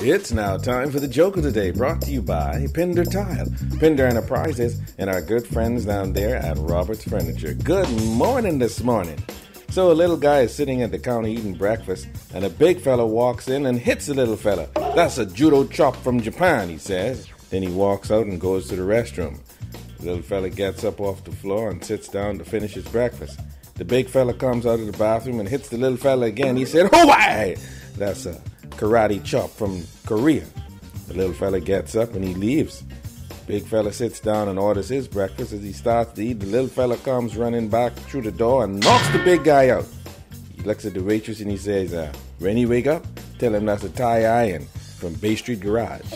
It's now time for the joke of the day, brought to you by Pinder Tile, Pinder Enterprises, and our good friends down there at Roberts Furniture. Good morning this morning. So a little guy is sitting at the counter eating breakfast, and a big fella walks in and hits the little fella. That's a judo chop from Japan, he says. Then he walks out and goes to the restroom. The little fella gets up off the floor and sits down to finish his breakfast. The big fella comes out of the bathroom and hits the little fella again. He said, "Oh, That's a karate chop from Korea. The little fella gets up and he leaves. Big fella sits down and orders his breakfast. As he starts to eat, the little fella comes running back through the door and knocks the big guy out. He looks at the waitress and he says, uh, when he wake up, tell him that's a tie iron from Bay Street Garage.